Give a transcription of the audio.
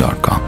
gmail.com.